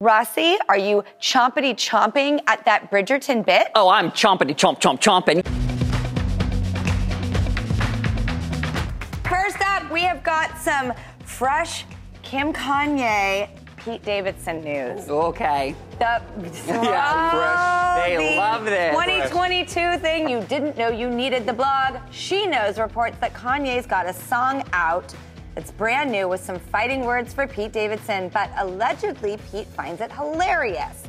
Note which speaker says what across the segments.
Speaker 1: Rossi, are you chompity chomping at that Bridgerton bit?
Speaker 2: Oh, I'm chompity chomp chomp chomping.
Speaker 1: First up, we have got some fresh Kim Kanye, Pete Davidson news.
Speaker 2: Okay.
Speaker 1: The,
Speaker 2: Yeah,
Speaker 1: Oh,
Speaker 2: They
Speaker 1: the
Speaker 2: love this.
Speaker 1: 2022 thing you didn't know you needed the blog. SheKnows reports that Kanye's got a song out. It's brand new with some fighting words for Pete Davidson, but allegedly Pete finds it hilarious.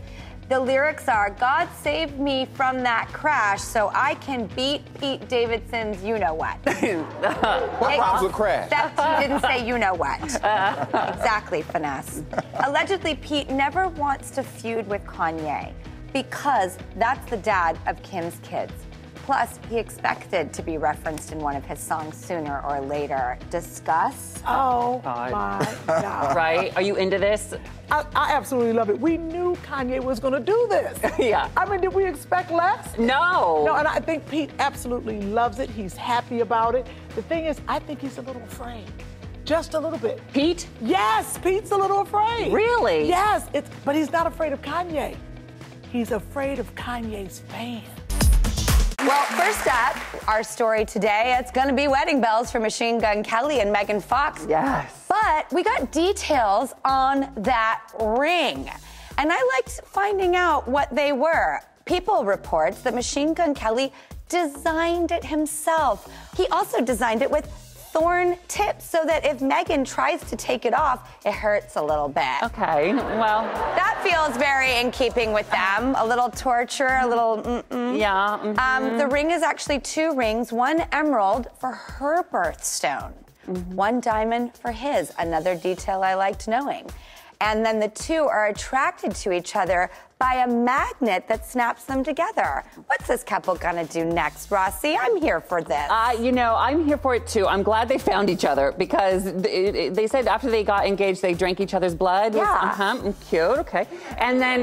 Speaker 1: The lyrics are God save me from that crash so I can beat Pete Davidson's you know what.
Speaker 3: What rhymes with crash?
Speaker 1: That he didn't say you know what. exactly, finesse. Allegedly, Pete never wants to feud with Kanye because that's the dad of Kim's kids. Plus, he expected to be referenced in one of his songs sooner or later. Discuss?
Speaker 4: Oh
Speaker 2: God.
Speaker 4: my God.
Speaker 2: Right? Are you into this?
Speaker 4: I, I absolutely love it. We knew Kanye was going to do this.
Speaker 2: Yeah.
Speaker 4: I mean, did we expect less?
Speaker 2: No.
Speaker 4: No, and I think Pete absolutely loves it. He's happy about it. The thing is, I think he's a little afraid. Just a little bit.
Speaker 2: Pete?
Speaker 4: Yes, Pete's a little afraid.
Speaker 2: Really?
Speaker 4: Yes, it's, but he's not afraid of Kanye. He's afraid of Kanye's fans.
Speaker 1: Well, first up, our story today, it's going to be wedding bells for Machine Gun Kelly and Megan Fox.
Speaker 2: Yes.
Speaker 1: But we got details on that ring. And I liked finding out what they were. People reports that Machine Gun Kelly designed it himself. He also designed it with thorn tips so that if Megan tries to take it off, it hurts a little bit.
Speaker 2: Okay. Well,
Speaker 1: That feels very in keeping with them. A little torture, a little mm-mm.
Speaker 2: yeah. mhm.
Speaker 1: Um, the ring is actually two rings, one emerald for her birthstone, one diamond for his, another detail I liked knowing. And then the two are attracted to each other by a magnet that snaps them together. What's this couple gonna do next, Rossi? I'm here for this.
Speaker 2: Uh, you know, I'm here for it too. I'm glad they found each other because th- it- they said after they got engaged, they drank each other's blood.
Speaker 1: Yeah.
Speaker 2: Uh-huh. Cute. Okay. And then,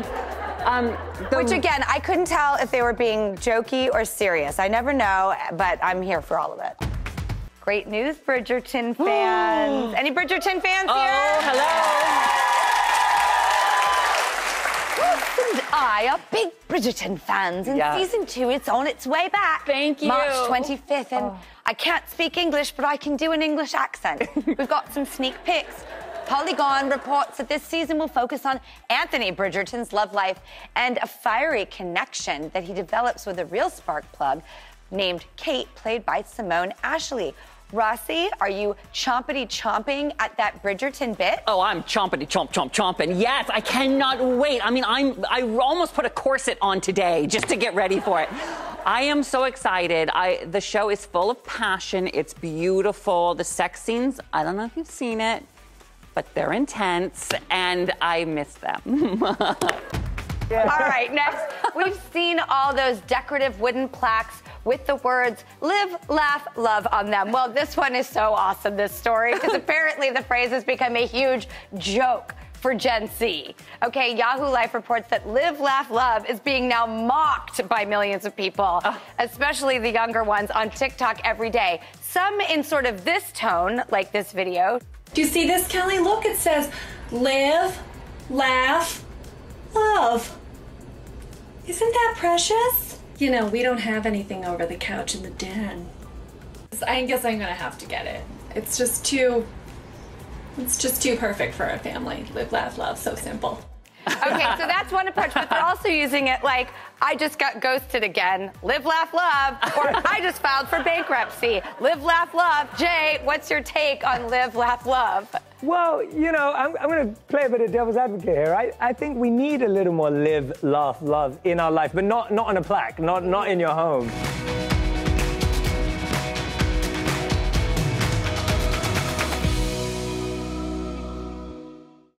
Speaker 2: um, the,
Speaker 1: Which again, I couldn't tell if they were being jokey or serious. I never know, but I'm here for all of it. Great news, Bridgerton fans. Any Bridgerton fans
Speaker 2: Oh,
Speaker 1: here?
Speaker 2: hello.
Speaker 1: And I are big Bridgerton fans, and season two it's on its way back.
Speaker 2: Thank you.
Speaker 1: March 25th, and oh. I can't speak English, but I can do an English accent. We've got some sneak pics. Polygon reports that this season will focus on Anthony Bridgerton's love life and a fiery connection that he develops with a real spark plug named Kate, played by Simone Ashley. Rossi, are you chompity chomping at that Bridgerton bit?
Speaker 2: Oh, I'm chompity chomp chomp chomping. Yes, I cannot wait. I mean, I'm I almost put a corset on today just to get ready for it. I am so excited. I the show is full of passion. It's beautiful. The sex scenes, I don't know if you've seen it, but they're intense and I miss them.
Speaker 1: All right, next, we've seen all those decorative wooden plaques with the words live, laugh, love on them. Well, this one is so awesome, this story, because apparently the phrase has become a huge joke for Gen Z. Okay, Yahoo Life reports that live, laugh, love is being now mocked by millions of people, especially the younger ones on TikTok every day. Some in sort of this tone, like this video,
Speaker 5: Do you see this, Kelly? Look, it says live, laugh, love. Isn't that precious? You know, we don't have anything over the couch in the den. I guess I'm gonna have to get it. It's just too. It's just too perfect for a family. Live, laugh, love. So simple.
Speaker 1: Okay, so that's one approach, but they're also using it like, I just got ghosted again. Live, laugh, love. Or I just filed for bankruptcy. Live, laugh, love. Jay, what's your take on live, laugh, love?
Speaker 6: Well, you know, I'm, I'm going to play a bit of devil's advocate here. I, I think we need a little more live, laugh, love in our life, but not, not on a plaque, not, not in your home.